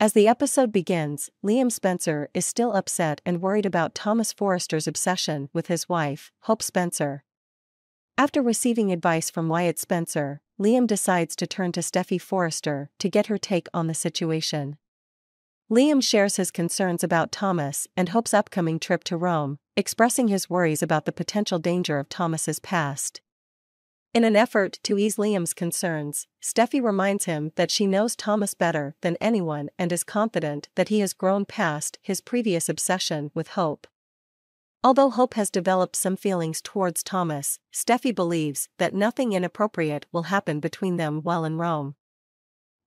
As the episode begins, Liam Spencer is still upset and worried about Thomas Forrester's obsession with his wife, Hope Spencer. After receiving advice from Wyatt Spencer, Liam decides to turn to Steffy Forrester to get her take on the situation. Liam shares his concerns about Thomas and Hope's upcoming trip to Rome, expressing his worries about the potential danger of Thomas's past. In an effort to ease Liam's concerns, Steffy reminds him that she knows Thomas better than anyone and is confident that he has grown past his previous obsession with Hope. Although Hope has developed some feelings towards Thomas, Steffy believes that nothing inappropriate will happen between them while in Rome.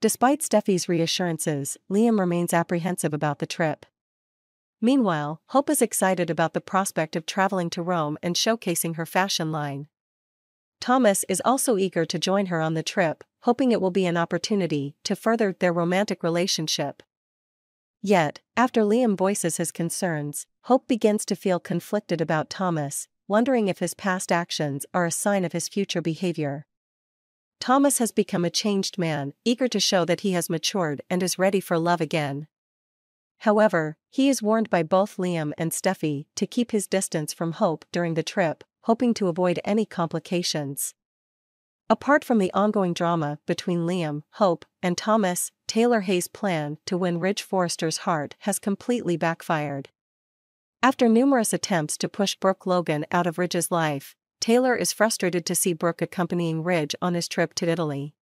Despite Steffy's reassurances, Liam remains apprehensive about the trip. Meanwhile, Hope is excited about the prospect of traveling to Rome and showcasing her fashion line. Thomas is also eager to join her on the trip, hoping it will be an opportunity to further their romantic relationship. Yet, after Liam voices his concerns, Hope begins to feel conflicted about Thomas, wondering if his past actions are a sign of his future behavior. Thomas has become a changed man, eager to show that he has matured and is ready for love again. However, he is warned by both Liam and Steffy to keep his distance from Hope during the trip, hoping to avoid any complications. Apart from the ongoing drama between Liam, Hope, and Thomas, Taylor Hayes' plan to win Ridge Forrester's heart has completely backfired. After numerous attempts to push Brooke Logan out of Ridge's life, Taylor is frustrated to see Brooke accompanying Ridge on his trip to Italy.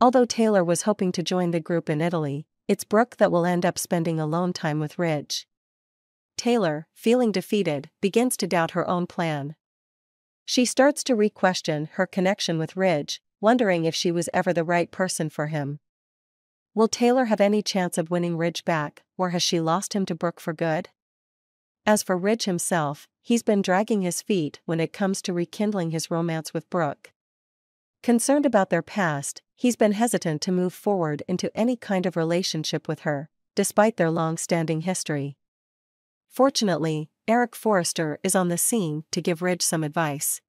Although Taylor was hoping to join the group in Italy, it's Brooke that will end up spending alone time with Ridge. Taylor, feeling defeated, begins to doubt her own plan. She starts to re question her connection with Ridge, wondering if she was ever the right person for him. Will Taylor have any chance of winning Ridge back, or has she lost him to Brooke for good? As for Ridge himself, he's been dragging his feet when it comes to rekindling his romance with Brooke. Concerned about their past, he's been hesitant to move forward into any kind of relationship with her, despite their long standing history. Fortunately, Eric Forrester is on the scene to give Ridge some advice.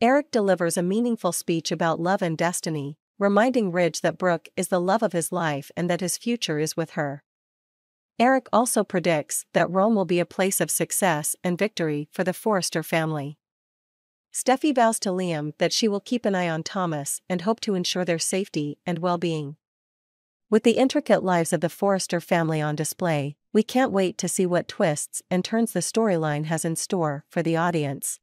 Eric delivers a meaningful speech about love and destiny, reminding Ridge that Brooke is the love of his life and that his future is with her. Eric also predicts that Rome will be a place of success and victory for the Forrester family. Steffy vows to Liam that she will keep an eye on Thomas and hope to ensure their safety and well being. With the intricate lives of the Forrester family on display, we can't wait to see what twists and turns the storyline has in store for the audience.